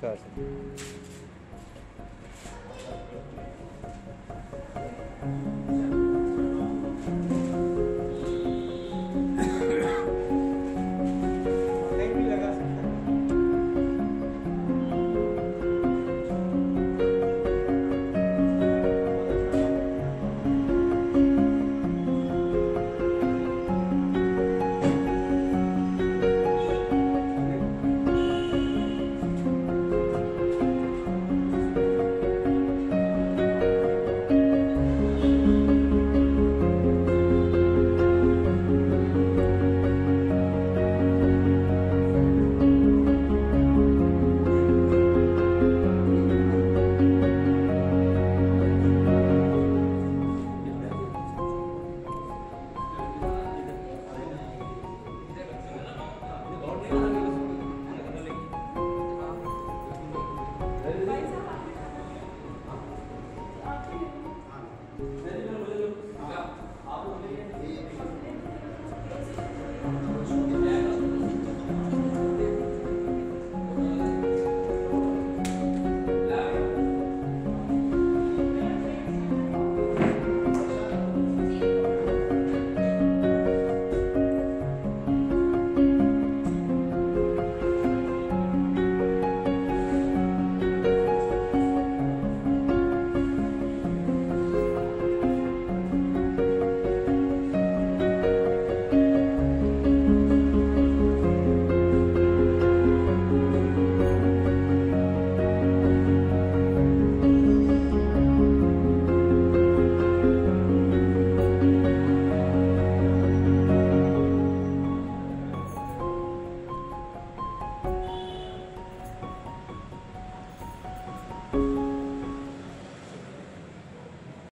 discussion.